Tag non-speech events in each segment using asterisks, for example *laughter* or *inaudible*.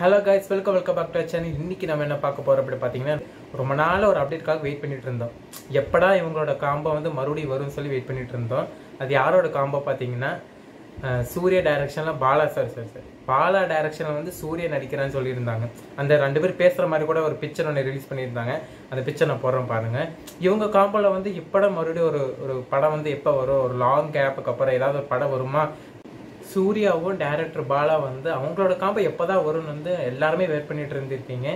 Hello guys welcome welcome back to channel இன்னைக்கு நம்ம என்ன பார்க்க போறோம் அப்படி பார்த்தீங்கன்னா ரொம்ப நாள் ஒரு அப்டேட்காக வெயிட் பண்ணிட்டு இருந்தோம். எப்படா இவங்களோட காம்போ வந்து மறுபடியும் வரும்னு சொல்லி வெயிட் பண்ணிட்டு இருந்தோம். அது யாரோட காம்போ பார்த்தீங்கன்னா சூரிய சூர்யா டைரக்ஷன்ல Bala sir sir sir Bala டைரக்ஷன்ல வந்து சூரிய நடிக்கிறான்னு சொல்லியிருந்தாங்க. அந்த ரெண்டு பேர் பேசுற மாதிரி கூட ஒரு பிக்சர் ஒன்று ரிலீஸ் பண்ணியிருந்தாங்க. அந்த பிக்சர் நான் போடுறேன் பாருங்க. இவங்க காம்போல வந்து இப்படம் மறுபடியும் ஒரு ஒரு படம் வந்து எப்போ வரும்? ஒரு லாங் கேப்புக்கு அப்புறம் ஏதாவது ஒரு படம் வருமா? சூர்யாவும் டேரக்டர் பாலா வந்து அவங்களோட காம்போ எப்போதான் வரும்னு வந்து எல்லாருமே வெயிட் பண்ணிட்டு இருந்திருப்பீங்க.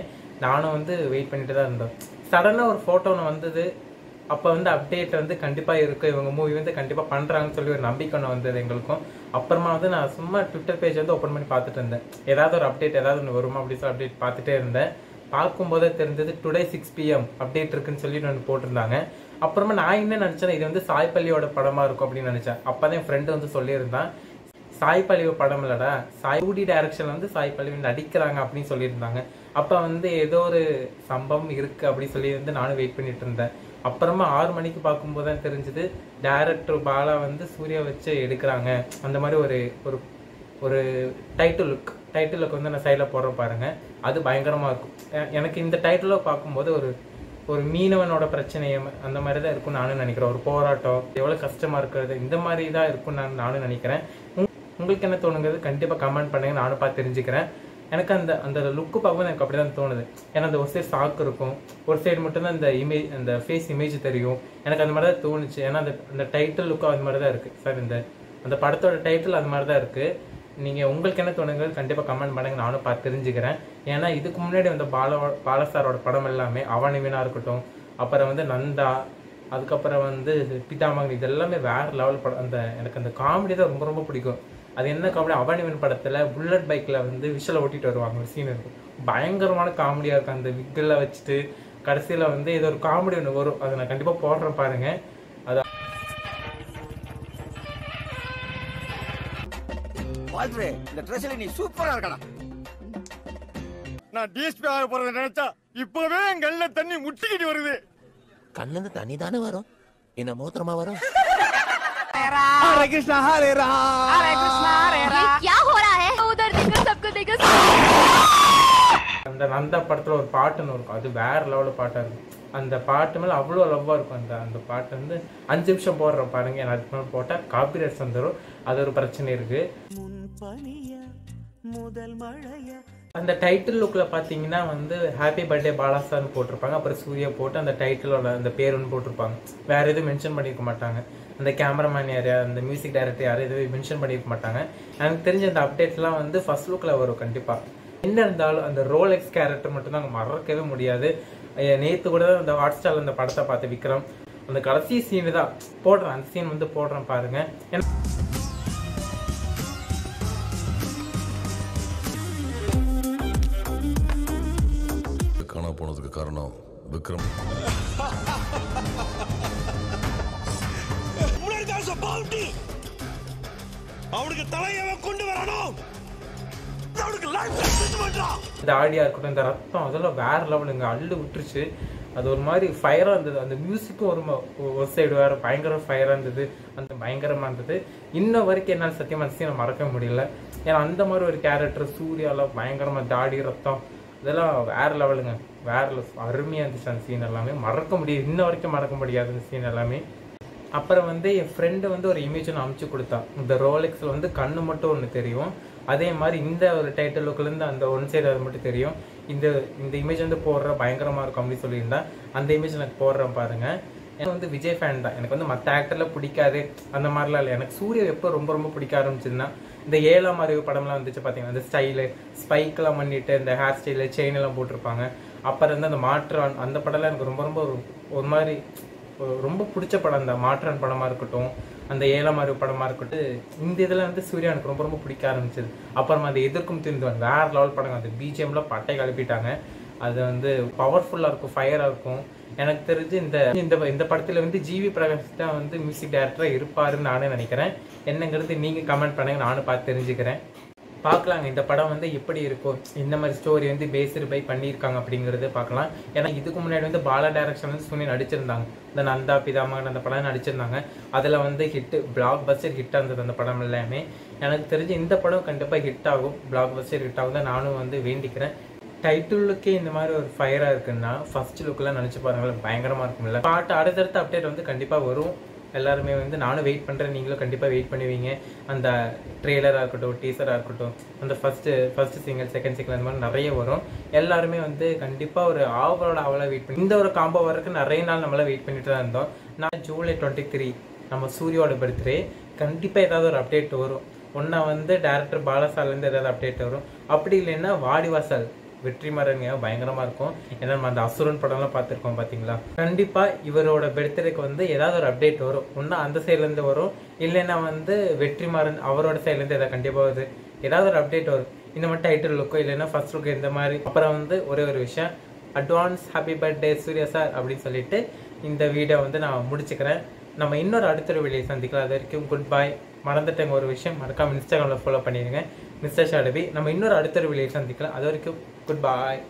நானும் வந்து வெயிட் பண்ணிட்டு தான் இருந்தேன் சடனாக ஒரு ஃபோட்டோ ஒன்று வந்தது. அப்போ வந்து அப்டேட் வந்து கண்டிப்பாக இருக்கும். இவங்க மூவி வந்து கண்டிப்பாக பண்ணுறாங்கன்னு சொல்லி ஒரு நம்பிக்கை ஒன்று வந்தது எங்களுக்கும். அப்புறமா வந்து நான் சும்மா ட்விட்டர் பேஜ் வந்து ஓப்பன் பண்ணி பார்த்துட்டு இருந்தேன். ஏதாவது ஒரு அப்டேட் ஏதாவது ஒன்று வருமா அப்படின்னு சொல்லி அப்டேட் பார்த்துட்டே இருந்தேன். பார்க்கும்போதே தெரிஞ்சது டுடே சிக்ஸ் பிஎம் அப்டேட் இருக்குன்னு சொல்லி ஒன்று போட்டிருந்தாங்க. அப்புறமா நான் என்ன நினச்சேன் இது வந்து சாய்பள்ளியோட படமாக இருக்கும் அப்படின்னு நினச்சேன். அப்போ தான் என் ஃப்ரெண்டு வந்து சொல்லியிருந்தான். சாய் பழிவு படம் இல்லடா. சாய் ஊடி டைரக்ஷன் வந்து சாய் பழிவு நடிக்கிறாங்க அப்படின்னு சொல்லியிருந்தாங்க. அப்போ வந்து ஏதோ ஒரு சம்பவம் இருக்குது அப்படி சொல்லி வந்து நானும் வெயிட் பண்ணிட்டு இருந்தேன். அப்புறமா ஆறு மணிக்கு பார்க்கும்போது தான் தெரிஞ்சது டேரக்டர் பாலா வந்து சூர்யா வச்சு எடுக்கிறாங்க. அந்த மாதிரி ஒரு ஒரு ஒரு டைட்டில் லுக் டைட்டில் லுக் வந்து நான் சைடில் போடுற பாருங்க. அது பயங்கரமாக இருக்கும். எனக்கு இந்த டைட்டில் பார்க்கும்போது ஒரு ஒரு மீனவனோட பிரச்சனையை அந்த மாதிரி தான் இருக்கும் நானும் நினைக்கிறேன். ஒரு போராட்டம் எவ்வளோ கஷ்டமாக இருக்கிறது இந்த மாதிரி தான் இருக்கும் நான் நானும் நினைக்கிறேன். உங்களுக்கு என்ன தோணுங்கிறது கண்டிப்பாக கமெண்ட் பண்ணுங்க. நானும் பார்த்து தெரிஞ்சுக்கிறேன். எனக்கு அந்த அந்த லுக்கு பார்க்கும்போது எனக்கு அப்படி தான் தோணுது. ஏன்னா அந்த ஒரு சைடு சாக்கு இருக்கும். ஒரு சைடு மட்டும்தான் அந்த இமேஜ் அந்த ஃபேஸ் இமேஜ் தெரியும். எனக்கு அந்த மாதிரி தான் தோணுச்சு. ஏன்னா அந்த அந்த டைட்டில் லுக்கும் அது மாதிரி தான் இருக்குது சார் இந்த அந்த படத்தோட டைட்டில் அது மாதிரி தான் இருக்குது நீங்கள் உங்களுக்கு என்ன தோணுங்கிறது கண்டிப்பாக கமெண்ட் பண்ணுங்க. நானும் பார்த்து தெரிஞ்சுக்கிறேன். ஏன்னா இதுக்கு முன்னாடி வந்த பால பாலசாரோட படம் எல்லாமே அவனிவினாக இருக்கட்டும் அப்புறம் வந்து நந்தா அதுக்கப்புறம் வந்து பிதாமகன் இதெல்லாமே வேறு லெவல் படம். அந்த எனக்கு அந்த காமெடி தான் ரொம்ப ரொம்ப பிடிக்கும். அது என்ன காமெடி அவனிவன் படத்துல புல்லட் பைக்ல வந்து விஷல ஓட்டிட்டு வருவாங்க ஒரு சீன் இருக்கும். பயங்கரமான காமெடியா இருக்கும் அந்த விக்கெல்லாம் வச்சுட்டு கடைசியில வந்து ஏதோ ஒரு காமெடி ஒன்று வரும். அதை நான் கண்டிப்பா போடுறேன் பாருங்க. அது வாழ்த்துவே இந்த ட்ரெஸ்ல நீ சூப்பரா இருக்கடா. நான் டிஎஸ்பி ஆக போறத நினைச்சா இப்பவே கண்ணுல தண்ணி முட்டிக்கிட்டு வருது. கண்ணிருந்து தண்ணி தானே வரும்? என்ன மூத்திரமா வரும்? ஹரே கிருஷ்ணா ஹரே ராம். அந்த நந்தா படத்துல ஒரு பாட்டுன்னு இருக்கும். அது வேற லெவலில் பாட்டா இருக்கும் அந்த பாட்டு மேல அவ்வளோ லவ்வா இருக்கும். அந்த அந்த பாட்டு வந்து அஞ்சு நிமிஷம் போடுற பாருங்க. அதுக்கு மேலே போட்டால் காப்பிரைட்ஸ் வந்துடும் அது ஒரு பிரச்சனை இருக்கு. அந்த டைட்டில் லுக்கில் பார்த்தீங்கன்னா வந்து ஹாப்பி பர்த்டே பாலாசான்னு போட்டிருப்பாங்க. அப்புறம் சூர்யா போட்டு அந்த டைட்டிலோட அந்த பேர் ஒன்று போட்டிருப்பாங்க. வேற எதுவும் மென்ஷன் பண்ணியிருக்க மாட்டாங்க. அந்த கேமராமேன் யார் அந்த மியூசிக் டைரக்டர் யாரும் எதுவும் மென்ஷன் பண்ணியிருக்க மாட்டாங்க. எனக்கு தெரிஞ்ச அந்த அப்டேட்லாம் வந்து ஃபர்ஸ்ட் லுக்கில் வரும் கண்டிப்பாக என்ன இருந்தாலும் அந்த ரோலெக்ஸ் கேரக்டர் மட்டும் தான் மறக்கவே முடியாது. நேத்து கூட தான் அந்த ஹாட் ஸ்டார்ல அந்த படத்தை பார்த்து விக்ரம் அந்த கடைசி சீன் தான். போடுறேன் அந்த சீன் வந்து போடுறேன் பாருங்க. காணா போனதுக்கு காரணம் விக்ரம். *laughs* அவனுக்கு தலையவ கொண்டு வரணும்! இந்த ஆடியா இருக்கட்டும் இந்த ரத்தம் அதெல்லாம் வேற லெவலுங்க அள்ளு விட்டுருச்சு. அது ஒரு மாதிரி ஃபயராக இருந்தது. அந்த மியூசிக்கும் ஒரு ஒரு சைடு வேற பயங்கர ஃபயராக இருந்தது. அந்த பயங்கரமாக இருந்தது. இன்ன வரைக்கும் என்னால் சத்தியமாக அந்த சீனை மறக்க முடியல. ஏன்னா அந்த மாதிரி ஒரு கேரக்டர் சூர்யாலாம் பயங்கரமாக தாடி ரத்தம் இதெல்லாம் வேற லெவலுங்க வேற அருமையாக இருந்துச்சு அந்த சீன் எல்லாமே. மறக்க முடியாது இன்ன வரைக்கும் மறக்க முடியாது அந்த சீன் எல்லாமே. அப்புறம் வந்து என் ஃப்ரெண்டு வந்து ஒரு இமேஜ் ஒன்று அமுச்சு கொடுத்தான் இந்த ரோலெக்ஸில் வந்து கண்ணு மட்டும் ஒன்று தெரியும். அதே மாதிரி இந்த ஒரு டைட்டில் லுக்லேருந்து அந்த ஒன் சைடு அது மட்டும் தெரியும். இந்த இந்த இமேஜ் வந்து போடுற பயங்கரமாக இருக்கும் அப்படின்னு சொல்லியிருந்தேன் அந்த இமேஜ் எனக்கு போடுறேன் பாருங்க. எனக்கு வந்து விஜய் ஃபேன் தான். எனக்கு வந்து மற்ற ஆக்டர்லாம் பிடிக்காது. அந்த மாதிரிலாம் இல்லை. எனக்கு சூர்யா எப்போ ரொம்ப ரொம்ப பிடிக்க ஆரம்பிச்சதுன்னா இந்த ஏழாம் அறிவு படம்லாம் வந்துச்சு பார்த்தீங்கன்னா அந்த ஸ்டைலு ஸ்பைக்கெலாம் பண்ணிட்டு இந்த ஹேர் ஸ்டைலு செயின் எல்லாம் போட்டிருப்பாங்க. அப்புறம் வந்து அந்த மாற்றான் அந்த படம்லாம் எனக்கு ரொம்ப ரொம்ப ஒரு ஒரு மாதிரி ரொம்ப பிடிச்ச படம் அந்த மாற்றான் படமாக இருக்கட்டும் அந்த ஏழாம் அறிவு படமாக இருக்கட்டும் இந்த இதில் வந்து சூர்யா எனக்கு ரொம்ப ரொம்ப பிடிக்க ஆரம்பிச்சது. அப்புறமா அந்த எதிர்க்கும் திருந்துவன் வேற லெவல் படம் அந்த பிஜிஎம்ல பட்டை கிளப்பிட்டாங்க அது வந்து பவர்ஃபுல்லாக இருக்கும் ஃபயராக இருக்கும். எனக்கு தெரிஞ்சு இந்த இந்த இந்த படத்தில் வந்து ஜிவி பிரகாஷ் தான் வந்து மியூசிக் டைரக்டராக இருப்பாருன்னு நானே நினைக்கிறேன். என்னங்கிறது நீங்கள் கமெண்ட் பண்ணுங்க நானும் பார்த்து தெரிஞ்சுக்கிறேன். பார்க்கலாங்க. இந்த படம் வந்து எப்படி இருக்கும் இந்த மாதிரி ஸ்டோரி வந்து பேஸ்டு பை பண்ணியிருக்காங்க அப்படிங்கிறது பார்க்கலாம். ஏன்னா இதுக்கு முன்னாடி வந்து பாலா டைரக்ஷன் வந்து சுனி நடிச்சிருந்தாங்க. இந்த நந்தா பிதாமகன் அந்த படம் நடிச்சிருந்தாங்க. அதில் வந்து ஹிட் பிளாக் பஸ்டர் ஹிட் இருந்தது அந்த படம் எல்லாமே. எனக்கு தெரிஞ்சு இந்த படம் கண்டிப்பாக ஹிட் ஆகும். பிளாக் பஸ்டர் ஹிட் ஆகும் தான் நானும் வந்து வேண்டிக்கிறேன். டைட்டில் லுக்கே இந்த மாதிரி ஒரு ஃபயராக இருக்குன்னா ஃபர்ஸ்ட் லுக்கெல்லாம் நினச்சி பாருங்களேன். பயங்கரமாக இருக்கும்ல. பாட்டு அடுத்தடுத்த அப்டேட் வந்து கண்டிப்பாக வரும். எல்லாருமே வந்து நானும் வெயிட் பண்ணுறேன் நீங்களும் கண்டிப்பாக வெயிட் பண்ணுவீங்க. அந்த ட்ரெய்லராக இருக்கட்டும் டீசராக இருக்கட்டும் அந்த first first single second single அந்த மாதிரி நிறைய வரும். எல்லாருமே வந்து கண்டிப்பாக ஒரு ஆவலோட ஆவலாக வெயிட் பண்ணி இந்த ஒரு காம்போ வரக்கு நிறைய நாள் நம்மளாம் வெயிட் பண்ணிட்டு தான் இருந்தோம். நான் ஜூலை டுவெண்ட்டி த்ரீ நம்ம சூரியோட பர்த்டே கண்டிப்பாக ஏதாவது ஒரு அப்டேட் வரும். ஒன்றா வந்து டேரக்டர் பாலசாலேருந்து ஏதாவது அப்டேட் வரும். அப்படி இல்லைன்னா வாடிவாசல் வெற்றிமாறன் பயங்கரமா இருக்கும். ஏன்னா நம்ம அந்த அசுரன் படம்லாம் பார்த்துருக்கோம் பாத்தீங்களா? கண்டிப்பா இவரோட பர்த்டேக்கு வந்து ஏதாவது ஒரு அப்டேட் வரும். ஒன்னா அந்த சைட்ல இருந்து வரும். இல்லைன்னா வந்து வெற்றிமாறன் அவரோட சைட்ல இருந்து ஏதாவது கண்டிப்பா வருது. ஏதாவது ஒரு அப்டேட் வரும். இந்த மாதிரி டைட்டில் லுக்கோ இல்லைன்னா ஃபர்ஸ்ட் லுக் இந்த மாதிரி. அப்புறம் வந்து ஒரே ஒரு விஷயம். Advance happy birthday Suriya sir அப்படின்னு சொல்லிட்டு இந்த வீடியோ வந்து நான் முடிச்சுக்கிறேன். நம்ம இன்னொரு அடுத்த வெளியை வீடியோ சந்திக்கலாம். அது வரைக்கும் குட் பை மறந்துட்டேங்க ஒரு விஷயம். மறக்காம இன்ஸ்டாகிராமில் ஃபாலோ பண்ணிடுங்க மிஸ்டர் ஷாடபி நம்ம இன்னொரு அடுத்த ஒரு வெளியே சந்திக்கலாம். அது வரைக்கும் குட் பாய்